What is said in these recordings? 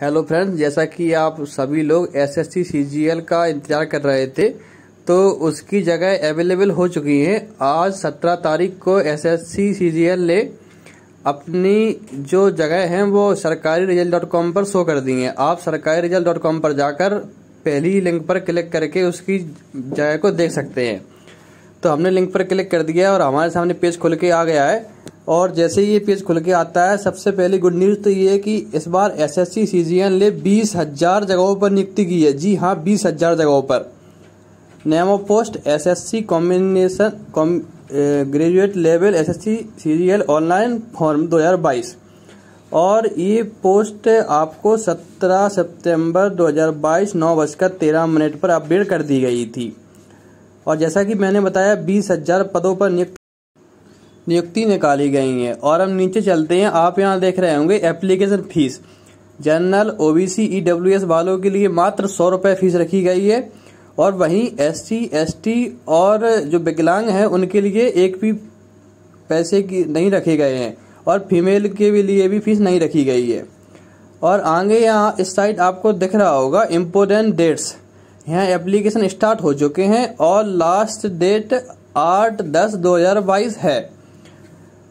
Hello friends जैसा कि आप सभी लोग एसएससी सीजीएल का इंतज़ार कर रहे थे तो उसकी जगह अवेलेबल हो चुकी है। आज 17 तारीख को एसएससी सीजीएल ने अपनी जो जगह हैं, वो सरकारी रिज़ल्ट डॉट कॉम पर शो कर दी हैं। आप सरकारी रिज़ल्ट डॉट कॉम पर जाकर पहली लिंक पर क्लिक करके उसकी जगह को देख सकते हैं। तो हमने लिंक पर क्लिक कर दिया और हमारे सामने पेज खुल के आ गया है। और जैसे ही ये पेज खुल के आता है, सबसे पहली गुड न्यूज़ तो ये है कि इस बार एस एस सी सीजीएन ने बीस हज़ार जगहों पर नियुक्ति की है। जी हाँ बीस हज़ार जगहों पर। Name of post S S C combination graduate level S S C CGL online form 2022 और ये पोस्ट आपको 17 सितंबर 2022 नौ बजकर तेरह मिनट पर अपडेट कर दी गई थी। और जैसा कि मैंने बताया, बीस हज़ार पदों पर नियुक्त नियुक्ति निकाली गई है। और हम नीचे चलते हैं। आप यहाँ देख रहे होंगे application fees general OBC EWS वालों के लिए मात्र सौ रुपये फ़ीस रखी गई है। और वहीं एस सी एस टी और जो विकलांग हैं, उनके लिए एक भी पैसे की नहीं रखे गए हैं। और फीमेल के भी लिए भी फ़ीस नहीं रखी गई है। और आगे यहाँ इस साइड आपको दिख रहा होगा इम्पोर्टेंट डेट्स यहाँ एप्लीकेशन स्टार्ट हो चुके हैं और लास्ट डेट आठ दस दो हज़ार बाईस है।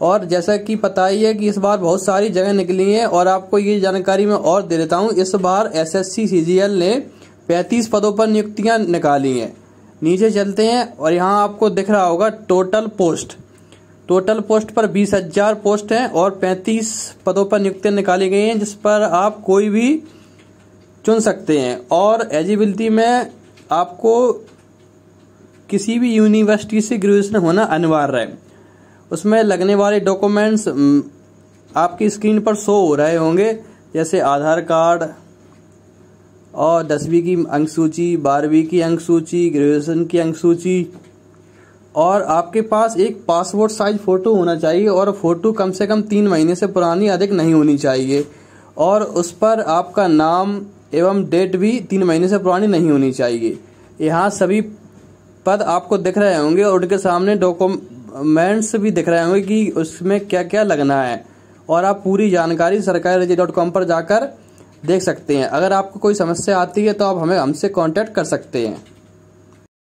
और जैसा कि पता ही है कि इस बार बहुत सारी जगह निकली हैं और आपको ये जानकारी मैं और दे देता हूँ, इस बार एसएससी सीजीएल ने 35 पदों पर नियुक्तियाँ निकाली हैं। नीचे चलते हैं और यहाँ आपको दिख रहा होगा टोटल पोस्ट। टोटल पोस्ट पर बीस हज़ार पोस्ट हैं और पैंतीस पदों पर नियुक्तियाँ निकाली गई हैं, जिस पर आप कोई भी चुन सकते हैं। और एलिजिबिलिटी में आपको किसी भी यूनिवर्सिटी से ग्रेजुएशन होना अनिवार्य है। उसमें लगने वाले डॉक्यूमेंट्स आपकी स्क्रीन पर शो हो रहे होंगे, जैसे आधार कार्ड और दसवीं की अंक सूची, बारहवीं की अंक सूची ग्रेजुएशन की अंक सूची। और आपके पास एक पासपोर्ट साइज़ फ़ोटो होना चाहिए और फ़ोटो कम से कम तीन महीने से पुरानी, अधिक नहीं होनी चाहिए। और उस पर आपका नाम एवं डेट भी तीन महीने से पुरानी नहीं होनी चाहिए। यहाँ सभी पद आपको दिख रहे होंगे और उनके सामने मेंट्स भी दिख रहे होंगे कि उसमें क्या क्या लगना है। और आप पूरी जानकारी सरकारी डॉट कॉम पर जाकर देख सकते हैं। अगर आपको कोई समस्या आती है तो आप हमें हमसे कॉन्टैक्ट कर सकते हैं।